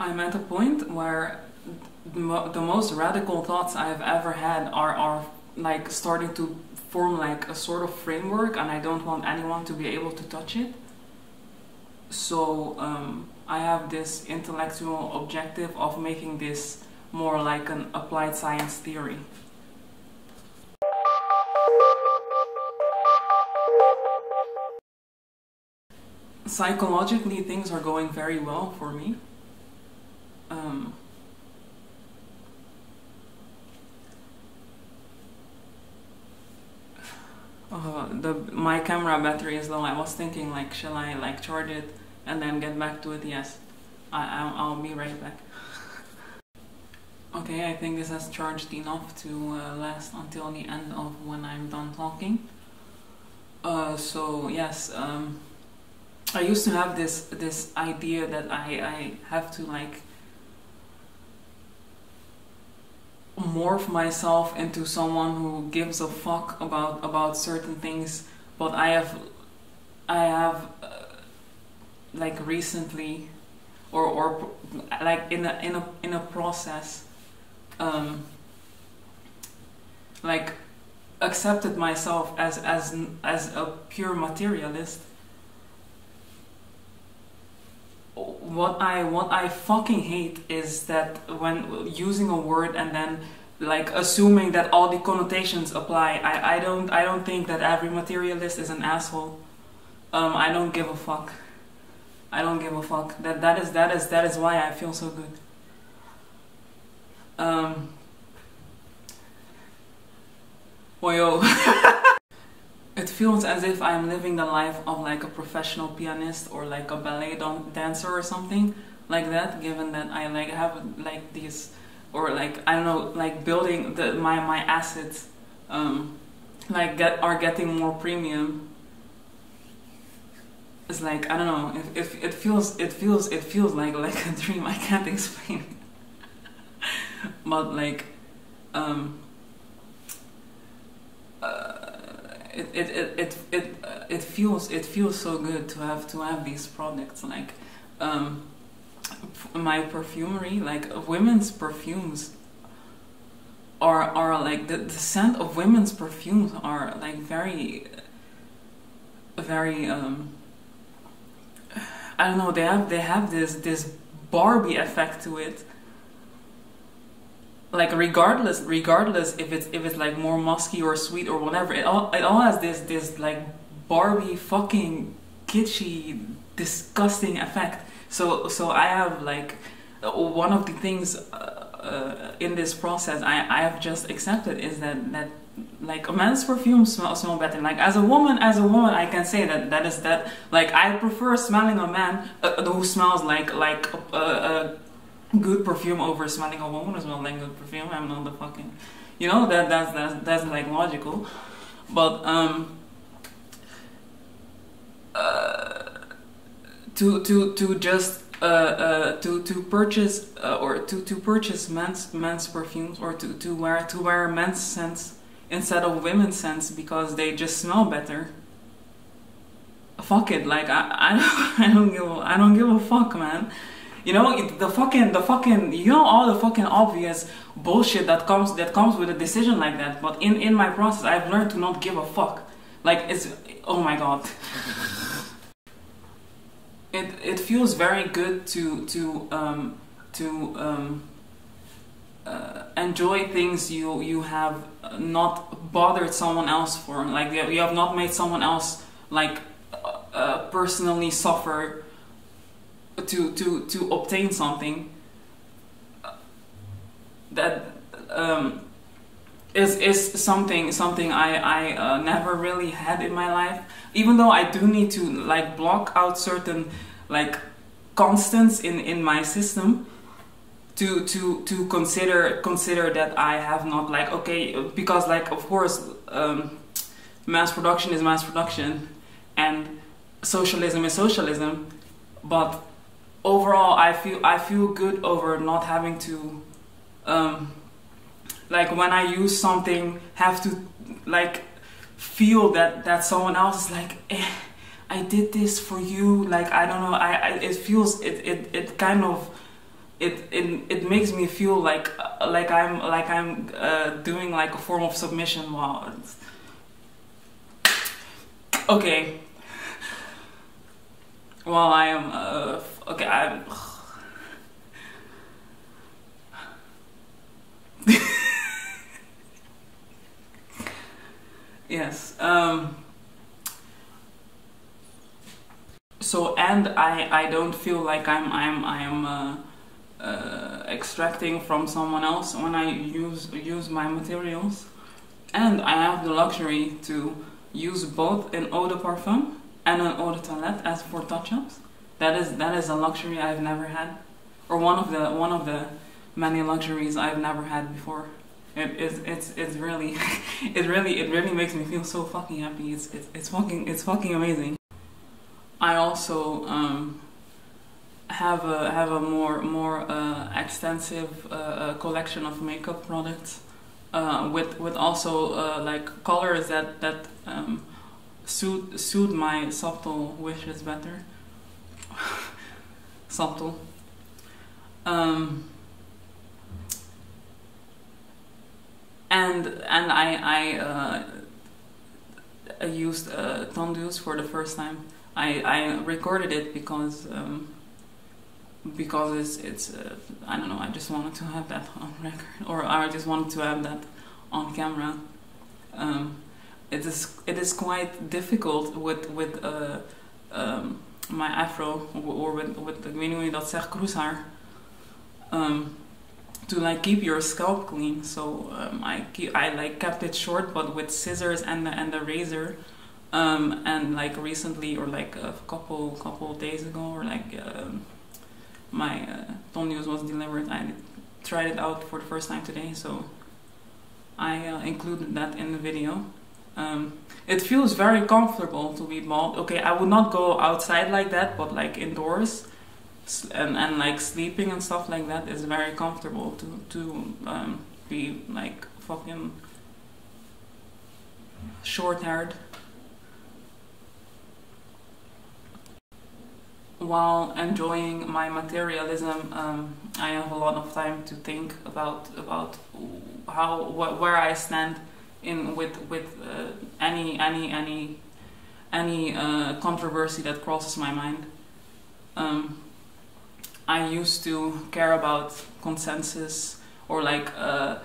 I'm at a point where the, most radical thoughts I've ever had are, are like starting to form like a sort of framework, and I don't want anyone to be able to touch it. So um, I have this intellectual objective of making this more like an applied science theory. Psychologically, things are going very well for me. Um, uh, the my camera battery is low. I was thinking like, shall I like charge it and then get back to it? Yes, I I'll, I'll be right back. okay, I think this has charged enough to uh, last until the end of when I'm done talking. Uh, so yes, um, I used to have this this idea that I I have to like morph myself into someone who gives a fuck about about certain things. But i have i have uh, like recently or or like in a in a in a process um like accepted myself as as as a pure materialist what I what I fucking hate is that when using a word and then like assuming that all the connotations apply. I, I don't I don't think that every materialist is an asshole. Um, I don't give a fuck. I don't give a fuck. That that is that is that is why I feel so good. Um. Well, yo. It feels as if I'm living the life of like a professional pianist or like a ballet dancer or something like that. Given that I like have like these, or like I don't know, like building the my my assets, um, like get are getting more premium. It's like I don't know. If if it feels it feels it feels like like a dream. I can't explain. but like, um. Uh, it it it it uh, it feels it feels so good to have to have these products like um, my perfumery like women's perfumes are are like the, the scent of women's perfumes are like very very um I don't know they have they have this this Barbie effect to it like regardless regardless if it's if it's like more musky or sweet or whatever it all it all has this this like barbie fucking kitschy disgusting effect. So so i have like one of the things uh, uh, in this process I, I have just accepted is that that like a man's perfume smells smell better. Like as a woman as a woman i can say that that is that like i prefer smelling a man uh, who smells like like a, a good perfume over smelling a woman as well like good perfume. I'm not the fucking, you know that that's that's that's like logical, but um. Uh, to to to just uh, uh, to to purchase uh, or to to purchase men's men's perfumes or to to wear to wear men's scents instead of women's scents because they just smell better. Fuck it, like I I don't I don't give a, I don't give a fuck, man. You know, the fucking, the fucking, you know, all the fucking obvious bullshit that comes that comes with a decision like that. But in in my process, I've learned to not give a fuck. Like it's, oh my god. it it feels very good to to um to um uh, enjoy things you you have not bothered someone else for. Like you have not made someone else like uh personally suffer to to to obtain something that um, is is something something I I uh, never really had in my life. Even though I do need to like block out certain like constants in in my system to to to consider consider that I have not like okay because like of course um, mass production is mass production and socialism is socialism, but overall I feel I feel good over not having to um, like when I use something have to like feel that that someone else is like eh, I did this for you like I don't know I, I it feels it, it it kind of it it it makes me feel like like I'm like I'm uh, doing like a form of submission while it's okay. While I am uh, okay I'm yes um so and I I don't feel like I'm I'm I'm uh, uh, extracting from someone else when I use use my materials, and I have the luxury to use both an eau de parfum and an eau de toilette as for touch-ups. That is that is a luxury I've never had, or one of the one of the many luxuries I've never had before. It, it's it's it's really it really it really makes me feel so fucking happy. It's it's, it's fucking it's fucking amazing. I also um, have a have a more more uh, extensive uh, uh, collection of makeup products uh, with with also uh, like colors that that um, suit suit my subtle wishes better. subtle. Um, and and I I, uh, used uh, tondeuse for the first time. I, I recorded it because um, because it's it's uh, I don't know I just wanted to have that on record or I just wanted to have that on camera. Um, it is it is quite difficult with with uh, um, my afro or with with je dat zegt kroeshaar. Um, to like keep your scalp clean, so um, I keep, I like kept it short, but with scissors and the and the razor. Um, and like recently, or like a couple couple days ago, or like um, my uh, news was delivered, I tried it out for the first time today, so I uh, included that in the video. Um, it feels very comfortable to be bald. Okay, I would not go outside like that, but like indoors and and like sleeping and stuff like that is very comfortable to to um, be like fucking short haired. while enjoying my materialism, um, I have a lot of time to think about about how wh where I stand in with with uh, any any any any uh, controversy that crosses my mind. Um, I used to care about consensus or like. Uh,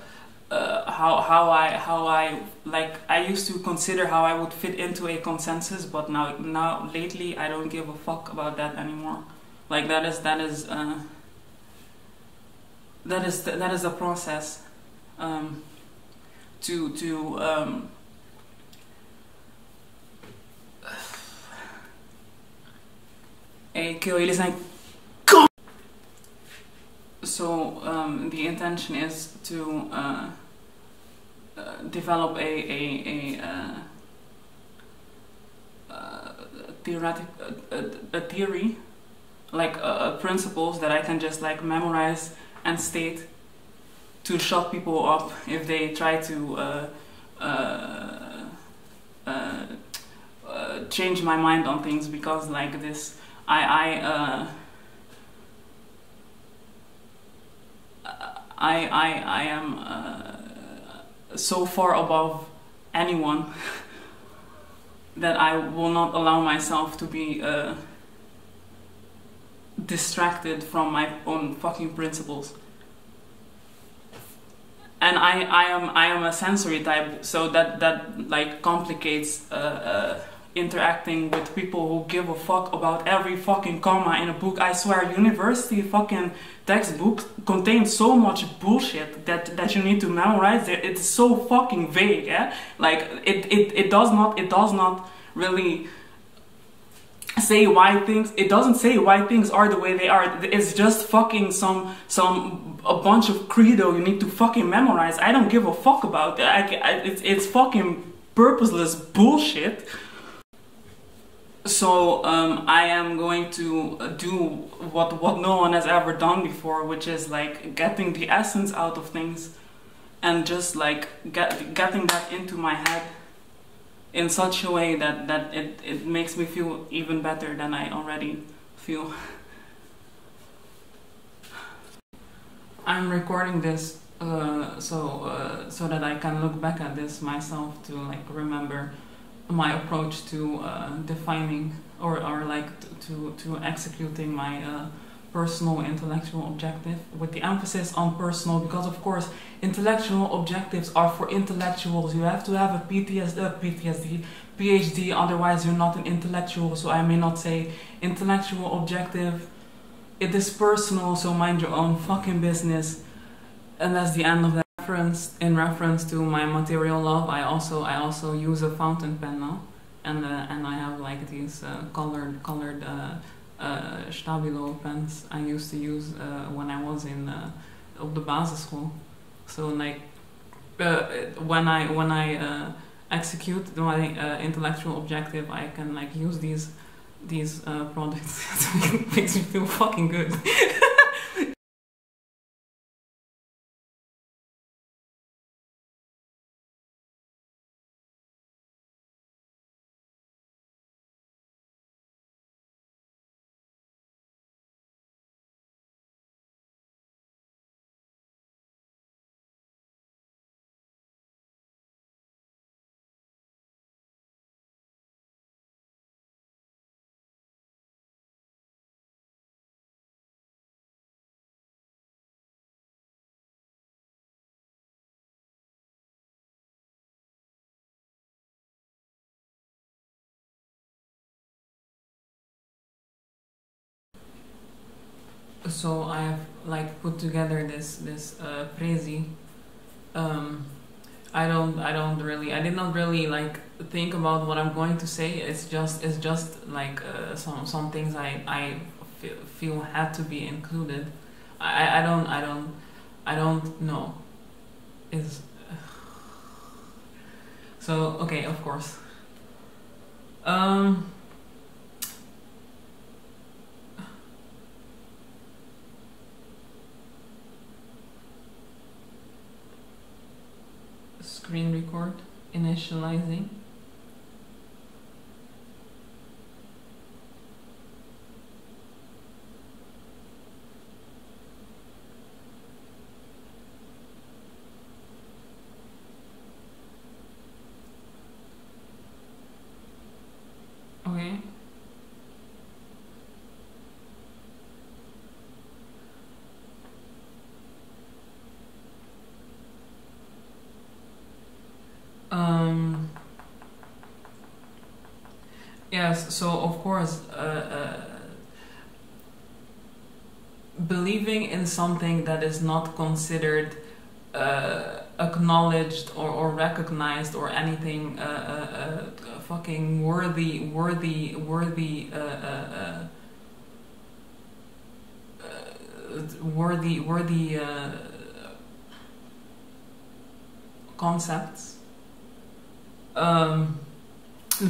uh, how how I how I like I used to consider how I would fit into a consensus, but now now lately I don't give a fuck about that anymore. Like that is that is uh, that is that is a process um, to to um, zijn so um, the intention is to uh, uh, develop a a, a, uh, uh theoretic a, a, theory like principles that I can just like memorize and state to shut people up if they try to uh, change my mind on things because like this I I I, I, I am uh, so far above anyone that I will not allow myself to be uh, distracted from my own fucking principles. And I, I am I am a sensory type, so that that like complicates uh, uh interacting with people who give a fuck about every fucking comma in a book. I swear, university fucking textbooks contain so much bullshit that, that you need to memorize. It's so fucking vague, yeah? Like, it, it, it does not, it does not really say why things it doesn't say why things are the way they are it's just fucking some some a bunch of credo you need to fucking memorize. I don't give a fuck about that. I, I, it's, it's fucking purposeless bullshit. So um, I am going to do what what no one has ever done before, which is like getting the essence out of things, and just like get getting that into my head in such a way that that it it makes me feel even better than I already feel. I'm recording this uh, so uh, so that I can look back at this myself to like remember my approach to uh, defining or, or like to to executing my uh, personal intellectual objective with the emphasis on personal because of course intellectual objectives are for intellectuals. You have to have a PTSD, uh, PTSD PhD otherwise you're not an intellectual. So I may not say intellectual objective it is personal so mind your own fucking business. And that's the end of that reference in reference to my material love. I also i also use a fountain pen now. And uh, and i have like these uh, colored colored uh, uh, stabilo pens i used to use uh, when i was in uh, op de basisschool so like uh, when i when i uh, execute my uh, intellectual objective i can like use these these uh, products. Makes me feel fucking good so I have like put together this this uh, prezi. Um, I don't I don't really I did not really like think about what I'm going to say. It's just it's just like uh, some some things I I feel, feel had to be included. I I don't I don't I don't know. Is so okay of course. Um. Screen record initializing okay Um, yes, so of course, uh, uh, believing in something that is not considered uh, acknowledged or, or recognized or anything uh, uh, uh, fucking worthy, worthy, worthy, worthy, worthy concepts um,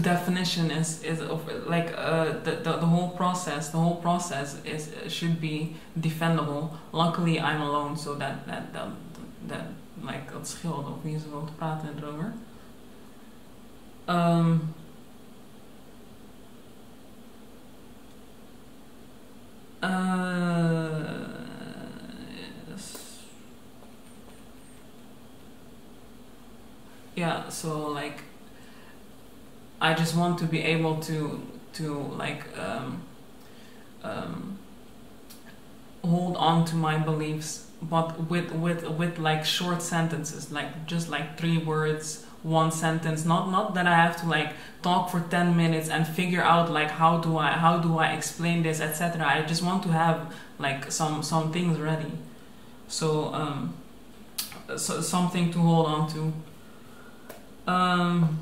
definition is is of like uh, the, the the whole process the whole process is should be defendable. Luckily I'm alone so that that that, that like het scheelt of niet zo te praten erover. Um, uh, yeah so like I just want to be able to to like um, um, hold on to my beliefs, but with with with like short sentences, like just like three words, one sentence. Not not that I have to like talk for ten minutes and figure out like how do I how do I explain this, etc. I just want to have like some some things ready, so um, so something to hold on to. Um,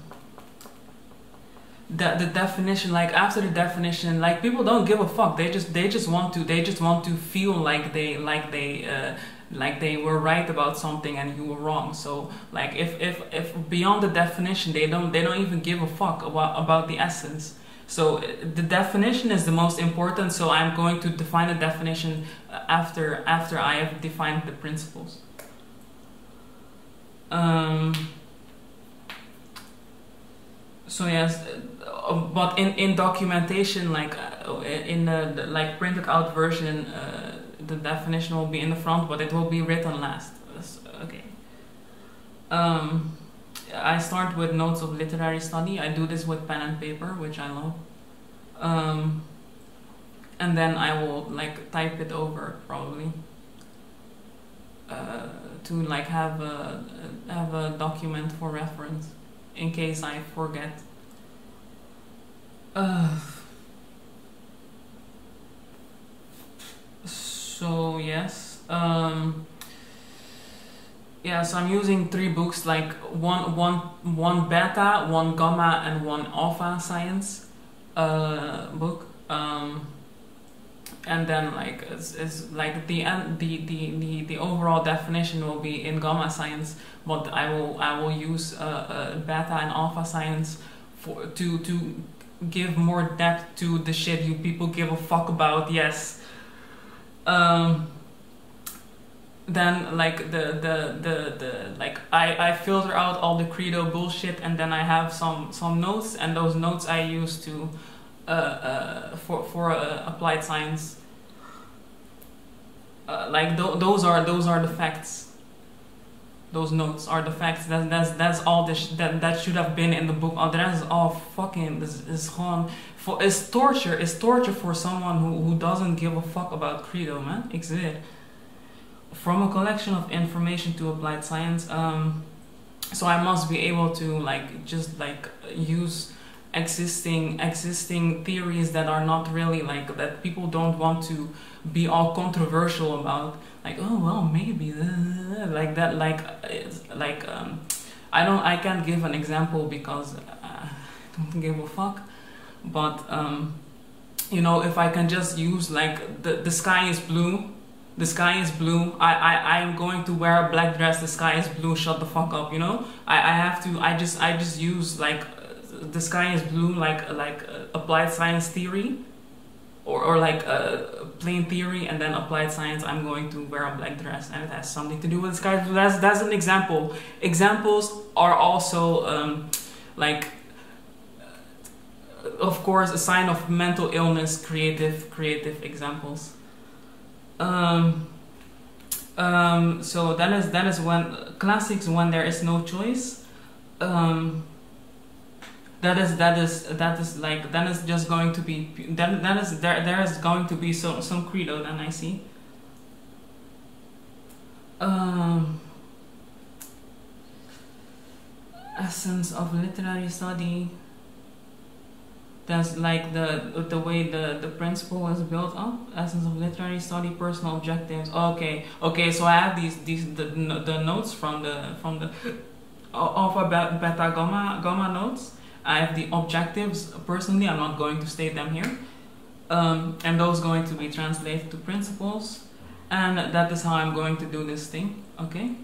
the the definition like after the definition like people don't give a fuck. They just they just want to they just want to feel like they like they uh, like they were right about something and you were wrong. So like if if if beyond the definition they don't they don't even give a fuck about about the essence. So the definition is the most important so i'm going to define the definition after after i have defined the principles. Um so yes uh, but in, in documentation like uh, in the, like printed out version uh, the definition will be in the front, but it will be written last. Okay. Um, I start with notes of literary study. I do this with pen and paper, which I love. Um, and then I will like type it over probably uh, to like have a have a document for reference in case I forget. Uh, so yes. Um, yeah, so I'm using three books, like one, one, one beta, one gamma, and one alpha science uh, book. Um, and then like it's, it's like the end the, the, the, the overall definition will be in gamma science, but I will I will use uh, uh, beta and alpha science for to to give more depth to the shit you people give a fuck about. Yes. Um, then like the the the, the like I, I filter out all the credo bullshit and then I have some some notes and those notes I use to uh, uh, for for uh, applied science. Uh, like th- those are those are the facts. Those notes are the facts. That, that's that's all this that that should have been in the book. Oh, that is all fucking is, is gewoon for it's torture it's torture for someone who, who doesn't give a fuck about credo man. Ik from a collection of information to applied science um, so i must be able to like just like use existing existing theories that are not really like that people don't want to be all controversial about. Like oh well maybe uh, like that like like um, i don't i can't give an example because i don't give a fuck. But um, you know if i can just use like the, the sky is blue the sky is blue I, I i'm going to wear a black dress the sky is blue shut the fuck up you know? I, I have to i just i just use like the sky is blue like like uh, applied science theory? Or, or like a plain theory and then applied science i'm going to wear a black dress and it has something to do with the sky. That's that's an example. Examples are also um, like of course a sign of mental illness creative creative examples. Um, um, so that is that is when classics when there is no choice. Um, that is that is that is like that is just going to be that that is there there is going to be some some credo then I see. Um, essence of literary study that's like the the way the the principle is built up essence of literary study personal objectives okay okay so i have these these the, the notes from the from the of alpha beta gamma gamma notes i have the objectives. Personally i'm not going to state them here. Um, and those going to be translated to principles. And that is how i'm going to do this thing okay